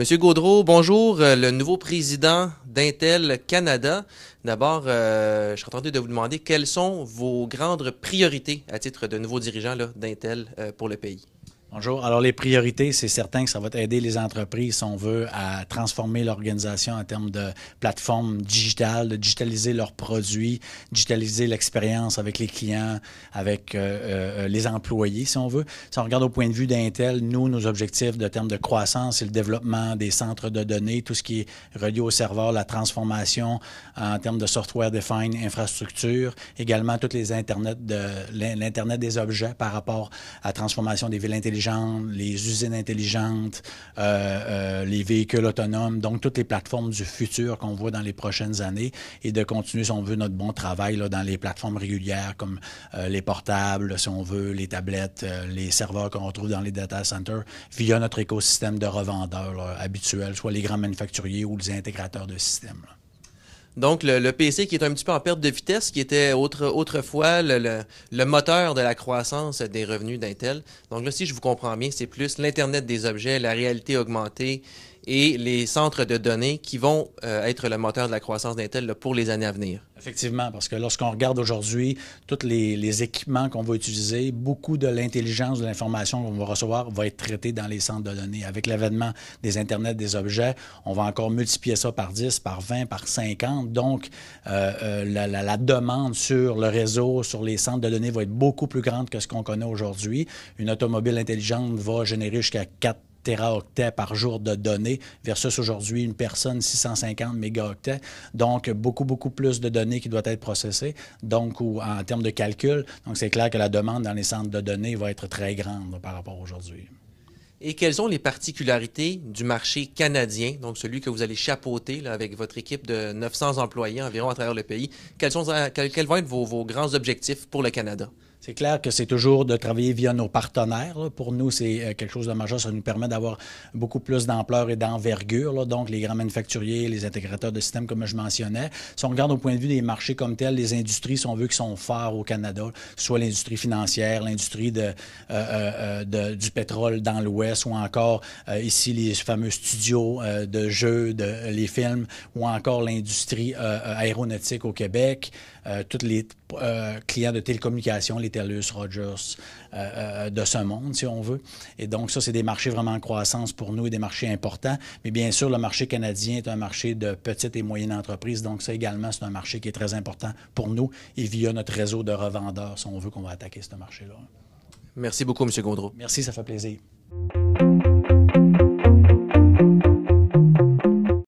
Monsieur Gaudreau, bonjour, euh, le nouveau président d'Intel Canada. D'abord, euh, je suis tenté de vous demander quelles sont vos grandes priorités à titre de nouveau dirigeant d'Intel euh, pour le pays. Bonjour. Alors, les priorités, c'est certain que ça va aider les entreprises, si on veut, à transformer l'organisation en termes de plateforme digitale, de digitaliser leurs produits, digitaliser l'expérience avec les clients, avec euh, euh, les employés, si on veut. Si on regarde au point de vue d'Intel, nous, nos objectifs de termes de croissance, c'est le développement des centres de données, tout ce qui est relié au serveur, la transformation en termes de software defined infrastructure, également toutes les Internet de l'Internet des objets par rapport à la transformation des villes intelligentes les usines intelligentes, euh, euh, les véhicules autonomes, donc toutes les plateformes du futur qu'on voit dans les prochaines années et de continuer, si on veut, notre bon travail dans les plateformes régulières comme euh, les portables, si on veut, les tablettes, les serveurs qu'on retrouve dans les data centers via notre écosystème de revendeurs habituels, soit les grands manufacturiers ou les intégrateurs de systèmes. Donc, le, PC qui est un petit peu en perte de vitesse, qui était autrefois le, moteur de la croissance des revenus d'Intel. Donc là, si je vous comprends bien, c'est plus l'Internet des objets, la réalité augmentée et les centres de données qui vont euh, être le moteur de la croissance d'Intel pour les années à venir. Effectivement, parce que lorsqu'on regarde aujourd'hui tous les, équipements qu'on va utiliser, beaucoup de l'intelligence de l'information qu'on va recevoir va être traitée dans les centres de données. Avec l'avènement des Internet des objets, on va encore multiplier ça par 10, par 20, par 50. Donc, euh, euh, la, la, demande sur le réseau, sur les centres de données va être beaucoup plus grande que ce qu'on connaît aujourd'hui. Une automobile intelligente va générer jusqu'à 4 téraoctets par jour de données versus aujourd'hui une personne 650 mégaoctets. Donc, beaucoup, beaucoup plus de données qui doivent être processées, donc ou en termes de calcul. Donc, c'est clair que la demande dans les centres de données va être très grande par rapport à aujourd'hui. Et quelles sont les particularités du marché canadien, donc celui que vous allez chapeauter avec votre équipe de 900 employés environ à travers le pays? Quels, sont, quels, vont être vos grands objectifs pour le Canada? C'est clair que c'est toujours de travailler via nos partenaires. Pour nous, c'est euh, quelque chose de majeur. Ça nous permet d'avoir beaucoup plus d'ampleur et d'envergure. Donc, les grands manufacturiers, les intégrateurs de systèmes, comme je mentionnais. Si on regarde au point de vue des marchés comme tels, les industries, si on veut, qui sont forts au Canada, soit l'industrie financière, l'industrie euh, euh, du pétrole dans l'Ouest, ou encore ici les fameux studios de jeux, de, les films, ou encore l'industrie aéronautique au Québec, tous les clients de télécommunications, les TELUS, Rogers, euh, euh, de ce monde, si on veut. Et donc, ça, c'est des marchés vraiment en croissance pour nous et des marchés importants. Mais bien sûr, le marché canadien est un marché de petites et moyennes entreprises. Donc, ça également, c'est un marché qui est très important pour nous et via notre réseau de revendeurs, si on veut qu'on va attaquer ce marché-là. Merci beaucoup, M. Gaudreau. Merci, ça fait plaisir.